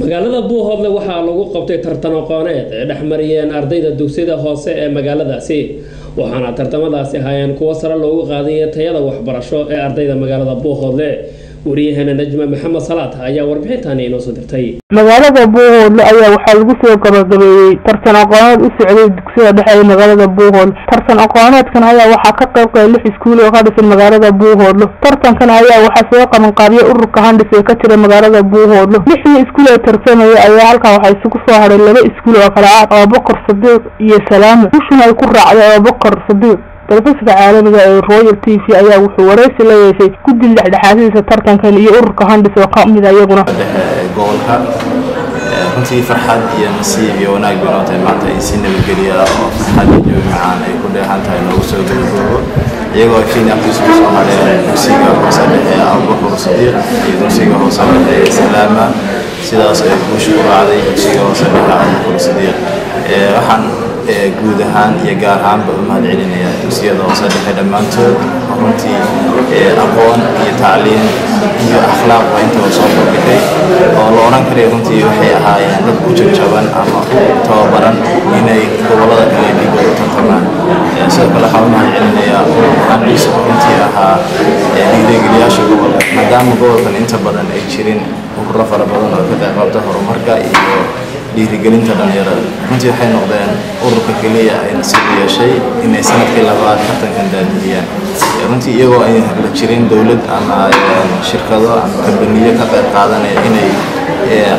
magaalada buuhoodle waxaa lagu qabtay tartan aqooneed ee dhex mariyeen ardayda dugsiyada hoose ee magaaladaasi. Waxaana tartamadaasi ahaayeen kuwo sare loogu qaadaya tayada waxbarasho ee ardayda magaalada buuhoodle wariyaheena najma maxamed salaad ayaa warbixintaani inoo soo dirtay. Magaalada buuhoodle ayaa waxaa lagu soo gabagabeeyey tartan aqooneed u socday dugsiyada dhexe ee magaalada buuhoodle tartan aqooneedkan ayaa waxaa ka qayb galay lix iskuul oo ka dhisan magaalada buuhoodle tartankan ayaa waxaa soo qabanqaabiyay ururka handhis ee ka jira magaalada buuhoodle lixdii iskuul ee tartamaya ayaa halkaa waxaa isugu soo hadhay laba iskuul oo kale ah abubakar sadiiq iyo salaamo gushuna ay ku raacday abubakar sadiiq telefishinka caalamiga ee royal t v ayaa wuxuu waraysi la yeeshay guddi dhexdhexaadiisa tartankan iyo ururka handhis oo ka mid iyaguna gobolka runtii farxad iyo nasiib iyo wanaag bay noo tahay maanta ay si nabadgeliya oo farxad iyo macaan ay ku dheehan tahay noogu soo gabagoobo iyagoo keenyaqiisu ku soo hadheen dugsiga hoose dhexe abubakar sadiiq iyo dugsiga hoose dhexe salaama sidaas ay guusha ku dugsiga hoose dhexe abubakar sadiiq waxaan guud ahaan iyo gaar ahaanba u mahad celinaya dugsiyada hoose dhexe dhammaantood. Runtii aqoon iyo tacliin iyo akhlaaq waa intaba soo kordhigay oo la odhan karaya runtii waxay ahaayeen dad ku jajaban ama tababaran inay gobollada kale dhigooda tartamaan. Sidoo kale waxaan u mahad celinayaa handhiis oo runtii ahaa dhiirigeliyaasha gobolka maadaama gobolkan inta badan ay jirin ururo fara badan oo ka qayb qabta horumarka iyo dhiirigelinta dhalinyarada runtii waxay noqdeen ururka keliya ay nasiib yeeshay inay sannadkii labaad tartankan daadiyaan. Runtii iyagoo ay la jirin dowlad ama shirkado ama kambaniyo ka qayb qaadanaya inay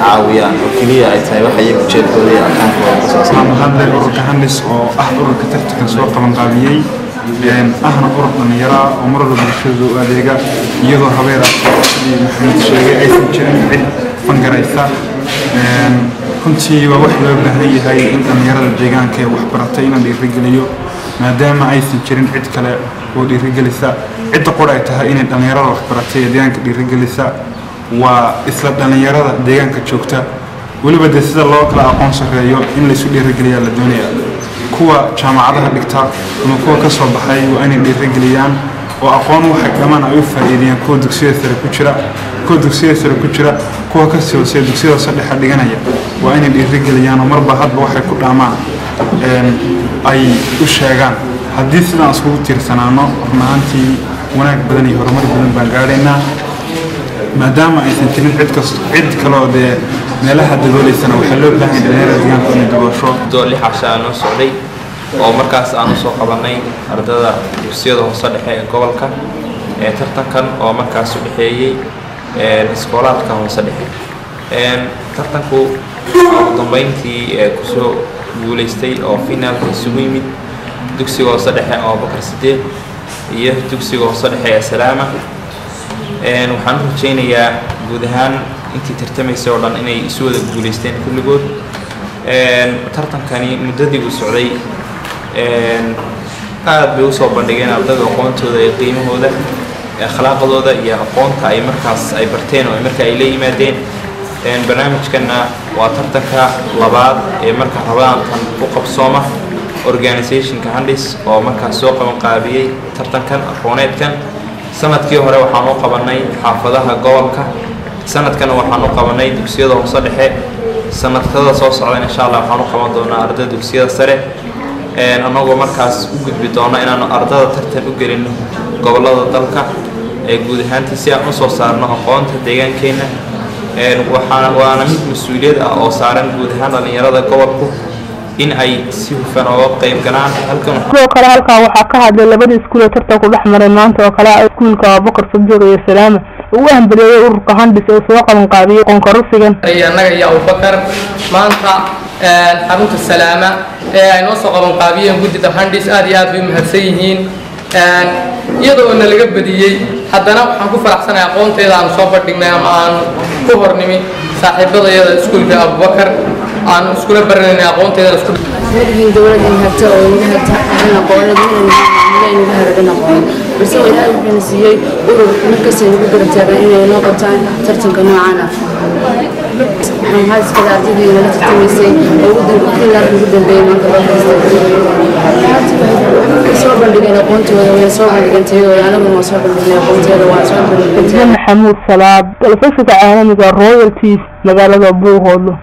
caawiyaan. Oo keliya ay tahay waxa iyagu jeedkooda iyo akaankooda ka soo mahadlay ururka handhis oo ah ururka tartankan soo qabanqaabiyey ahna urur dhallinyara oo mar walba bulshadu u adeega iyadoo habeera sidii maxamed sheegay aysan jirin cid fangaraysa runtii waa wax loo baahan yahay in dhallinyarada deegaanka ee waxbaratay in la dhiirigeliyo maadaama aysan jirin cid kale oo dhiirigelisa cidda qor ay tahay inay dhallinyarada waxbaratay ee deegaanka dhiirigelisa waa isla dhallinyarada deegaanka joogta. Weliba dee sida loo kala aqoon sarreeyo in laysu dhiirigeliyaa la doonaya kuwa jaamacadaha dhigta ama kuwa ka soo baxay waa inay dhiirigeliyaan oo aqoon waxay dhammaan ay u faa'iideeyaan kuwa dugsiyada sare ku jira kuwa dugsiyada sare ku jira kuwa ka sii hooseeya dugsiyada hoose dhexe dhiganaya waa inay dhiirigeliyaan marba hadba waxay ku dhaamaan ay u sheegaan. Haddii sidaan iskugu tiirsanaano run ahaantii wanaag badan iyo horumar badan baan gaadhaynaa. Maadaama aysan jirin cid kaloo dee meelaha dabooleysana waxaa loo baahan dhalinyarada deegaanka inay daboosho. Lix cashaa noo socday oo markaas aan u soo qabanay ardada dugsiyada hoose dhexe ee gobolka ee tartankan oo markaas u dhexeeyey iskoolaadka hoose dhexe tartanku ugu dambeyntii ku soo guuleystay oo finaalka isugu yimid dugsiga hoose dhexe oo bakar sideed iyo dugsiga hoose dhexe ee salaama. Waxaan u rajaynayaa guud ahaan intii tartamaysay oo dhan inay isu wada guuleysteen kulligood. Tartankani muddadii uu socday. Aad bay u soo bandhigeen ardayda aqoontooda iyo qiimahooda akhlaaqdooda iyo aqoonta ay markaas ay barteen oo marka ay la yimaadeen barnaamijkanna waa tartanka labaad ee marka rabaantan u qabsooma organizationka handis oo markaas soo qabanqaabiyey tartankan aqooneedkan sannadkii hore waxaan u qabanay xaafadaha gobolka. Sanadkan waxaan u qabanay dugsiyada hoose dhexe. Sanadkada soo socdan insha allah waxaan u qaban doonaa ardada dugsiyada sare. Annagoo markaas u gudbi doono inaanu ardada tartan u gelino gobollada dalka. Ee guud ahaantii si aan u soo saarno aqoonta deegaankeenna waana mid mas'uuliyad ah oo saaran guud ahaan dhallinyarada gobolku in ay si hufan ooga qayb galaan halkan. Sidoo kale halkaa waxaa ka hadlay labada iskuul ee tartanku dhex maray. Maanta oo kale iskuulka abubakar sadiiq iyo salaama ugu hambeleeyay ururka handhis ee soo qabanqaabiyey qoonkarusigan annaga iyo abubakar. Maanta xarunta salaama ee ay noo soo qabanqaabiyeen guddida handhis aad iyo aad bay u mahadsan yihiin. Iyadoo na laga badiyey haddana waxaan ku faraxsanahay aqoonteeda aan soo bandhignay ama aan ku hornimi saaxiibadayada iskuulka abubakar. Aan iskula baranayna aqoonteeda isku madaxiin dowladda hagta oo inaga hagta in aqooneed inayna inaga hagdhan aqoon balse ilaahay wuxuuna siiyey urur markasta nagu garab taagan inay noo qabtaan tartanka noocan ah. Waxaan maxaa iskada ardaydii nala tartamaysay. Oo ugu dambe kilaarka ugu dambeeyay maanta loo haystay maxamuud salaad telefishinka caalamiga royal t magaalada buuhoodlo